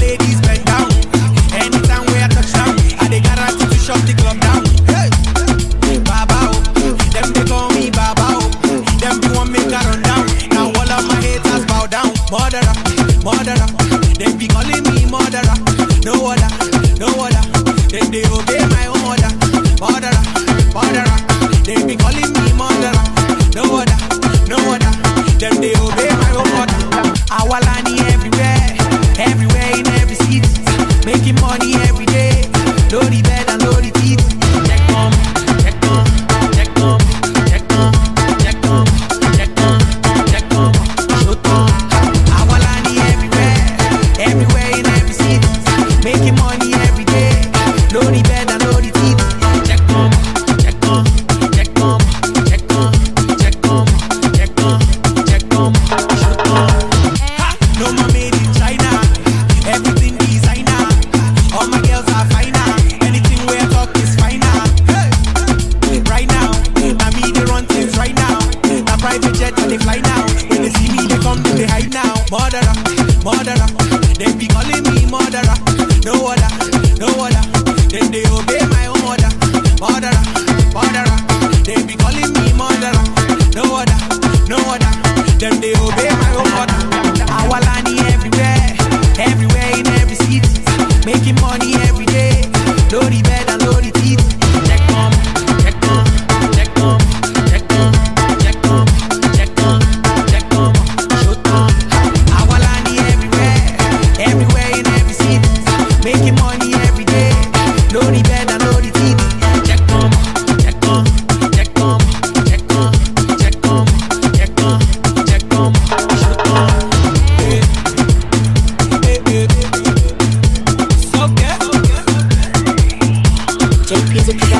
ladies bend down. Anytime we dey guarantee to shut the club down. Hey. Baba, them they call me Baba. Them want make I run down. Now all of my haters bow down. Murderer, murderer. They be calling me murderer. No other, no. Then they obey my order. Murderer. Private jet and they fly now. When they see me, they come to they hide now. Murderer, murderer. They be calling me murderer. No other, no other. Then they obey my own order. Murderer, murderer. They be calling me murderer. No other, no other. Them they obey my own order. Awalani everywhere, everywhere in every city. Making money to